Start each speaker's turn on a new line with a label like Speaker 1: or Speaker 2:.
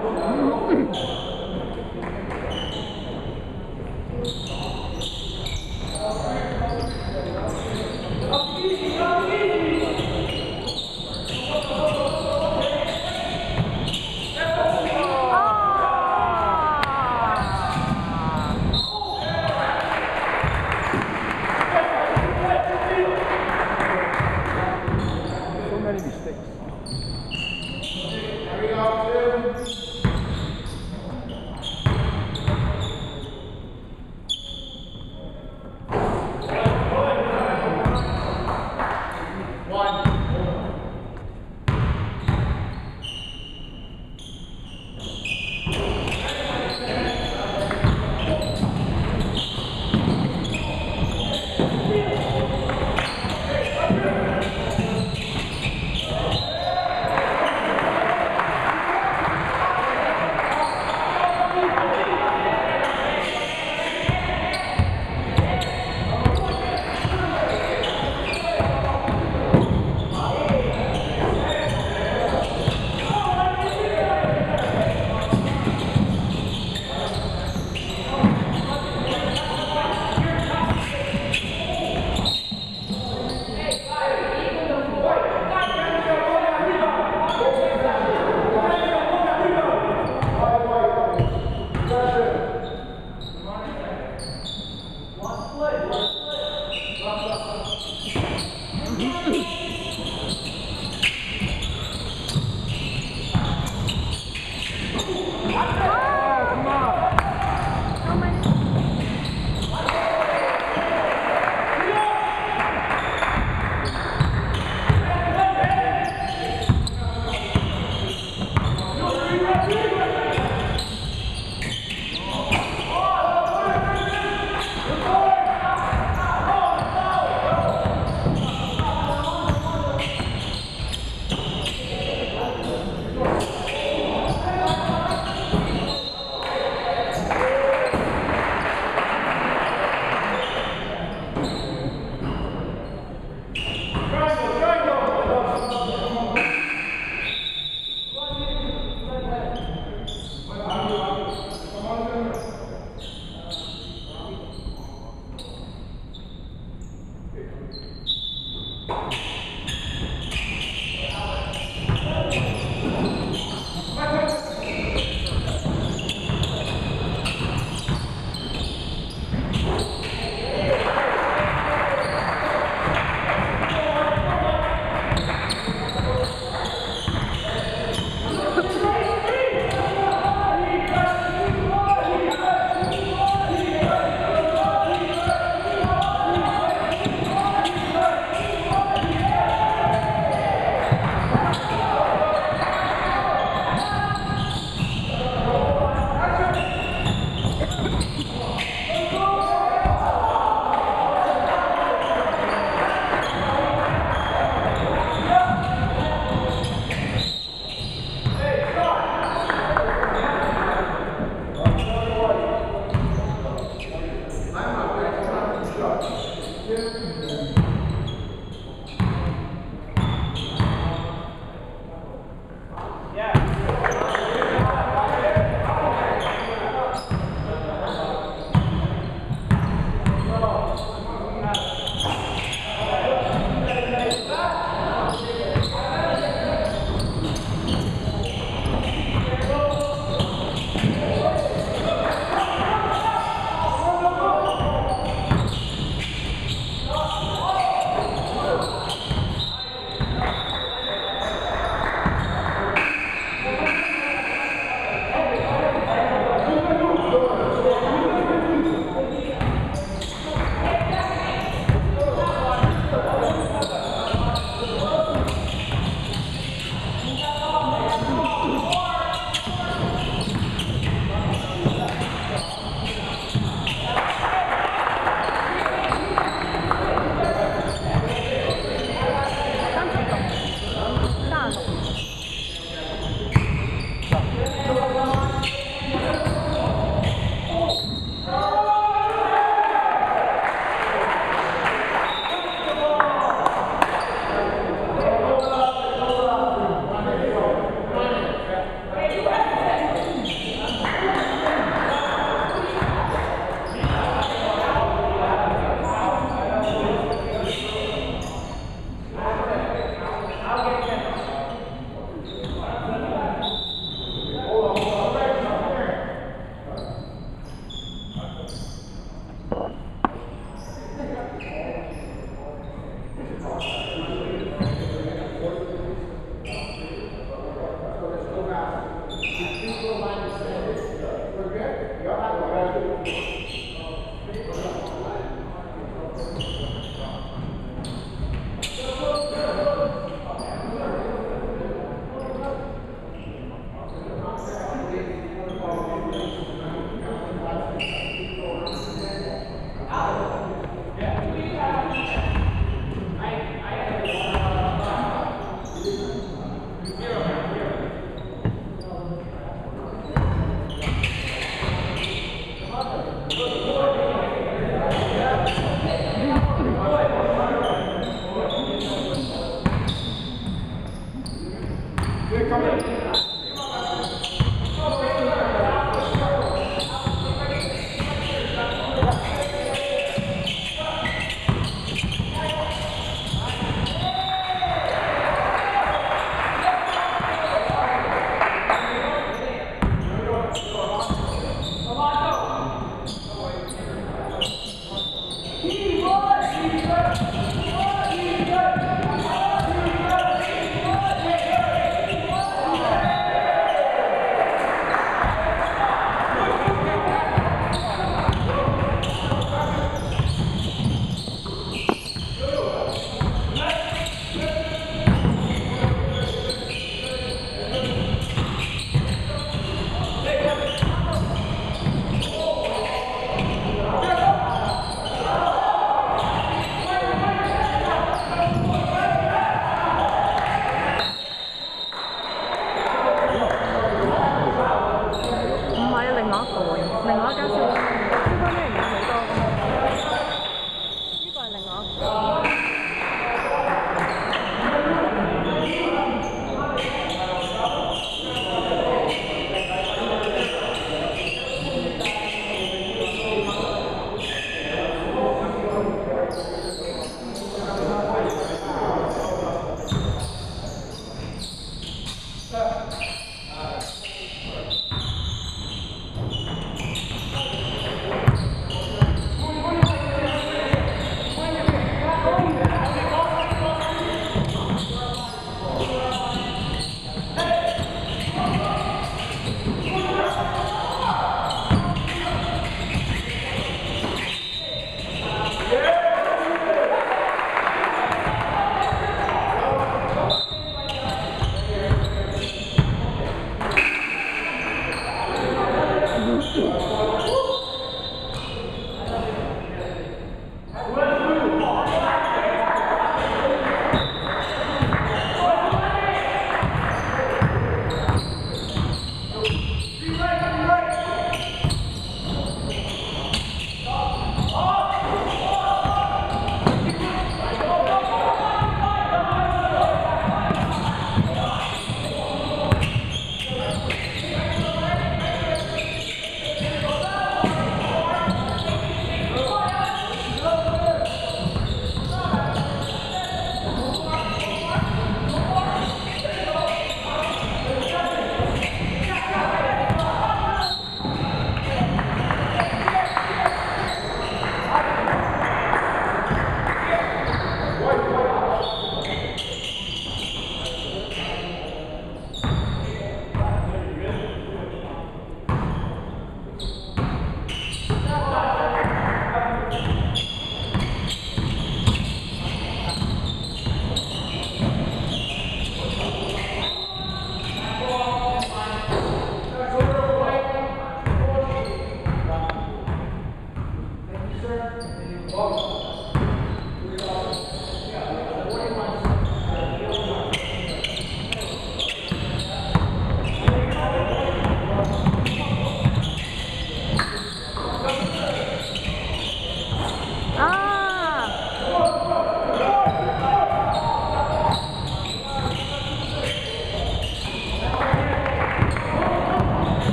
Speaker 1: So